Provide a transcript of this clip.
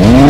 mm